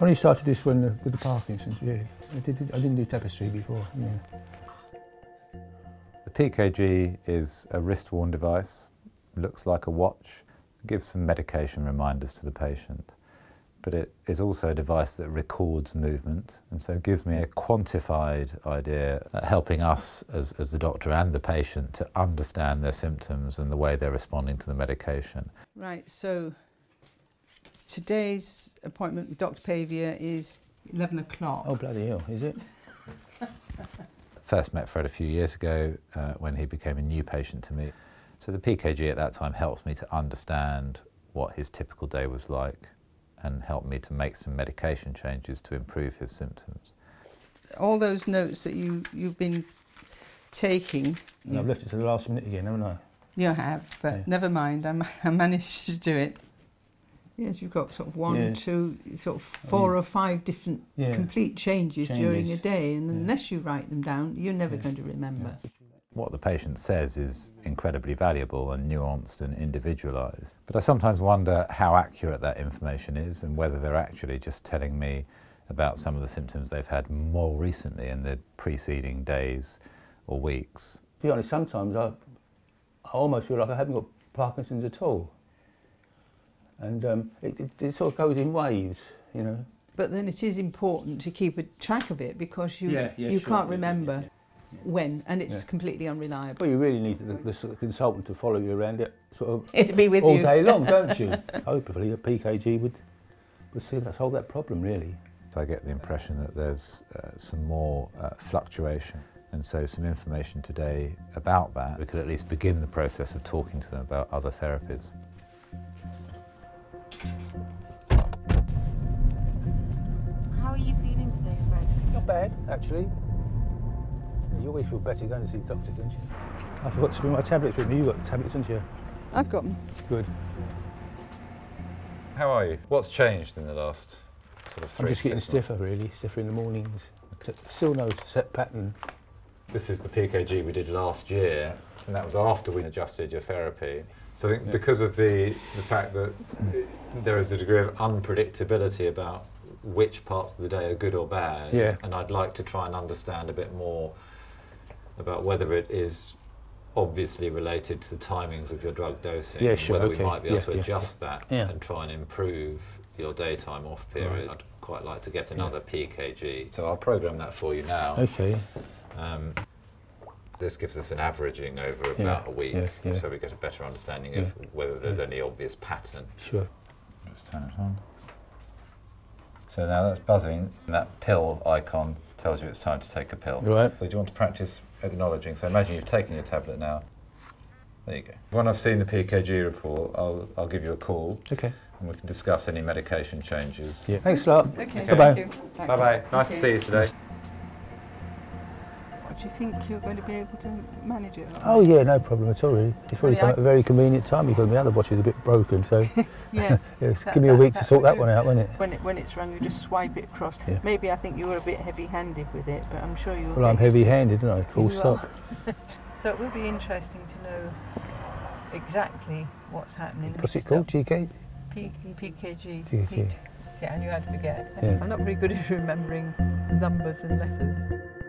I only started this one uh, with the Parkinson's, yeah. I, did, I didn't do tapestry before, yeah. The PKG is a wrist-worn device, looks like a watch, gives some medication reminders to the patient but it is also a device that records movement and so gives me a quantified idea, uh, helping us as, as the doctor and the patient to understand their symptoms and the way they're responding to the medication. Right, so today's appointment with Dr. Pavia is 11 o'clock. Oh, bloody hell, is it? First met Fred a few years ago uh, when he became a new patient to me. So the PKG at that time helped me to understand what his typical day was like and helped me to make some medication changes to improve his symptoms. All those notes that you, you've been taking... And I've left it to the last minute again, haven't I? You have, but yeah. never mind, I, I managed to do it. Yes, you've got sort of one, yeah. two, sort of four yeah. or five different complete changes, changes, during a day, and unless you write them down, you're never going to remember what the patient says is incredibly valuable and nuanced and individualised. But I sometimes wonder how accurate that information is and whether they're actually just telling me about some of the symptoms they've had more recently in the preceding days or weeks. To be honest, sometimes I, I almost feel like I haven't got Parkinson's at all. And um, it, it, it sort of goes in waves, you know. But then it is important to keep a track of it because you, yeah, yeah, you sure, can't remember. Yeah, when, and it's yeah. completely unreliable. Well, you really need the, the sort of consultant to follow you around it, sort of It'd be with all you. day long, don't you? Hopefully, a PKG would would see that solve that problem really. So I get the impression that there's uh, some more uh, fluctuation. And so some information today about that, we could at least begin the process of talking to them about other therapies. Not bad, actually. You always feel better going to see the doctor, don't you? I forgot to bring my tablets with me. You've got tablets, haven't you? I've got them. Good. How are you? What's changed in the last sort of three I'm just getting stiffer, really. Stiffer in the mornings. Still no set pattern. This is the PKG we did last year, and that was after we adjusted your therapy. So I think yeah. because of the, the fact that there is a degree of unpredictability about which parts of the day are good or bad, yeah. and I'd like to try and understand a bit more about whether it is obviously related to the timings of your drug dosing, yeah, sure, whether okay. we might be able yeah, to adjust yeah, that and try and improve your daytime off period. Right. I'd quite like to get another PKG. So I'll program that for you now. Okay. Um, this gives us an averaging over about a week, so we get a better understanding of whether there's any obvious pattern. Sure. Just turn it on. So now that's buzzing, and that pill icon tells you it's time to take a pill. Right. So do you want to practice acknowledging? So imagine you've taken your tablet now. There you go. When I've seen the PKG report, I'll, I'll give you a call. Okay. And we can discuss any medication changes. Yeah. Thanks a lot. Okay. Bye-bye. Bye-bye. Nice to see you today. Do you think you're going to be able to manage it? Oh yeah, no problem at all really. It's really come at a very convenient time because my other watch is a bit broken, so yeah, yeah give me a week to sort that one out, won't it? When it when it's rung, you just swipe it across. Yeah. Maybe I think you were a bit heavy-handed with it, but I'm sure you. Well, I'm heavy-handed, aren't I? Full stop. so it will be interesting to know exactly what's happening. What's it called? GK. P PKG. GK. See, I knew to forget. Yeah. I'm not very good at remembering numbers and letters.